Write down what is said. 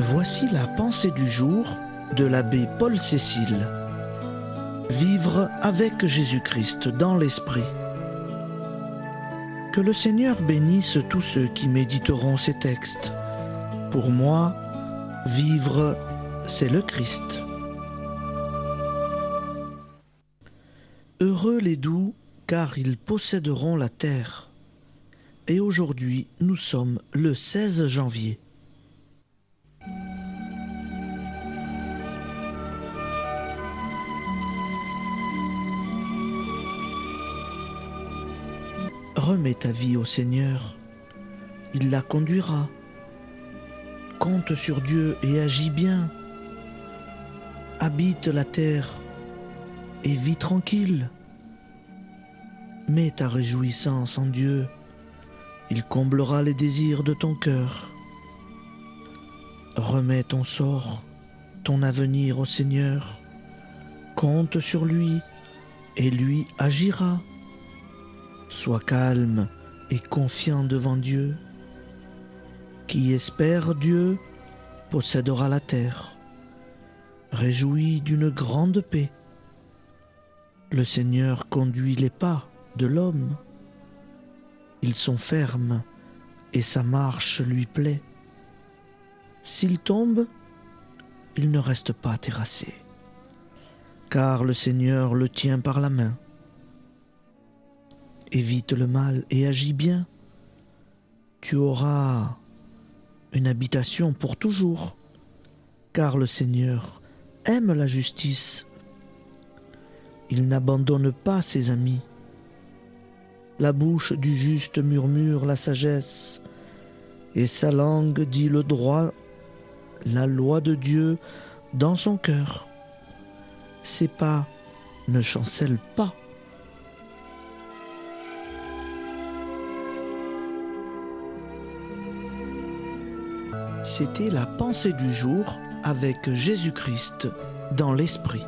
Voici la pensée du jour de l'abbé Paul Cécile. Vivre avec Jésus-Christ dans l'Esprit. Que le Seigneur bénisse tous ceux qui méditeront ces textes. Pour moi, vivre, c'est le Christ. Heureux les doux, car ils posséderont la terre. Et aujourd'hui, nous sommes le 16 janvier. Remets ta vie au Seigneur, il la conduira. Compte sur Dieu et agis bien. Habite la terre et vis tranquille. Mets ta réjouissance en Dieu, il comblera les désirs de ton cœur. Remets ton sort, ton avenir au Seigneur, compte sur lui et lui agira. Sois calme et confiant devant Dieu. Qui espère Dieu possédera la terre. Réjouis d'une grande paix. Le Seigneur conduit les pas de l'homme. Ils sont fermes et sa marche lui plaît. S'il tombe, il ne reste pas terrassé, car le Seigneur le tient par la main évite le mal et agis bien. Tu auras une habitation pour toujours, car le Seigneur aime la justice. Il n'abandonne pas ses amis. La bouche du juste murmure la sagesse, et sa langue dit le droit, la loi de Dieu dans son cœur. Ses pas ne chancellent pas. C'était la pensée du jour avec Jésus-Christ dans l'esprit.